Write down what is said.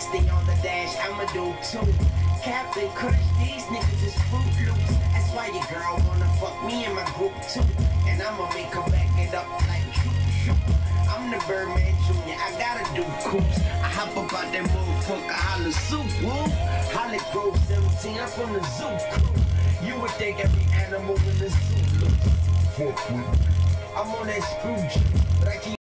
Stay on the dash. I'ma do two. Captain Crunch, these niggas is Froot Loops. That's why your girl wanna fuck me and my group too. And I'ma make her back it up like shoot, shoot. I'm the Birdman Jr., I gotta do coops. I hop up out that motherfucker, holla soup, woo. Holly Grove 17, I'm from the zoo crew. You would think every animal in the zoo looks. Fuck with me. I'm on that Scrooge. but I keep